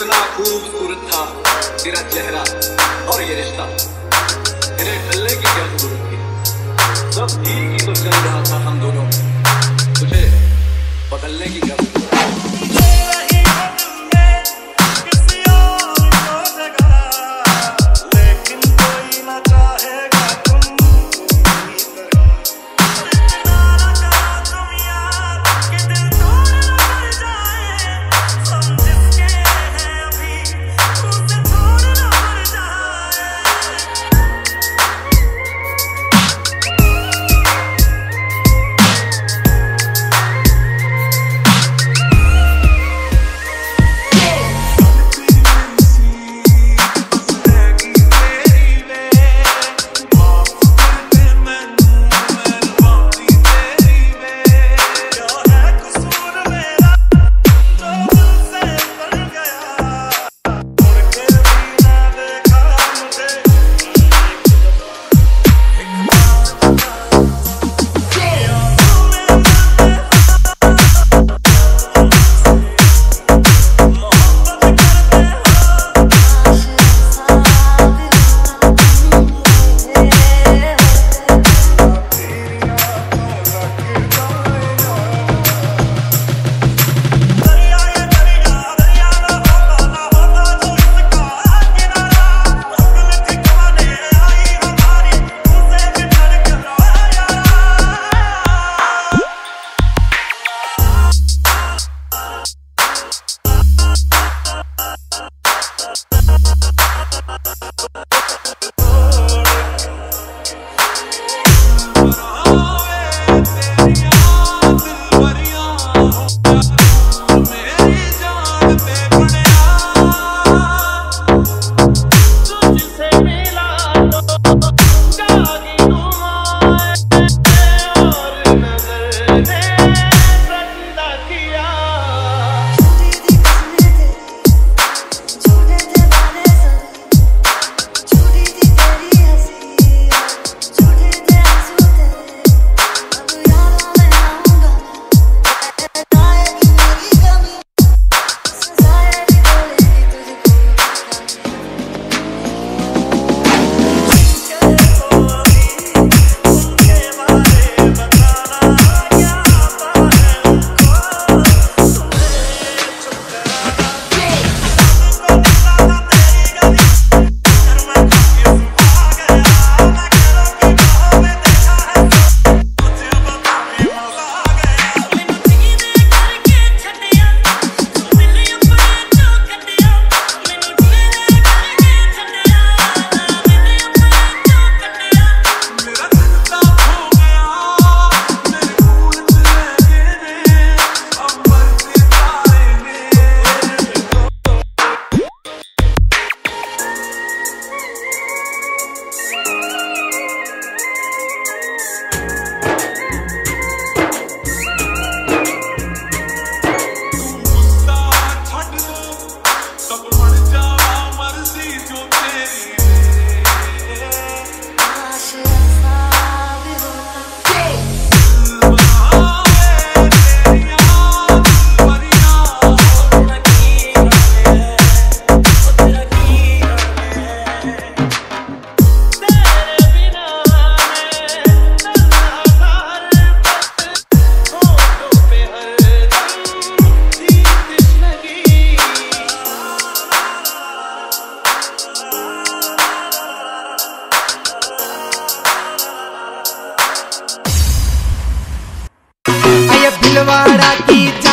कितना खूबसूरत था तेरा चेहरा और ये रिश्ता। तेरे ढलने की क्या ज़रूरत थी? सब ठीक ही तो चल रहा था हम दोनों। तुझे बदलने की क्या ज़रूरत दिलवाड़ा की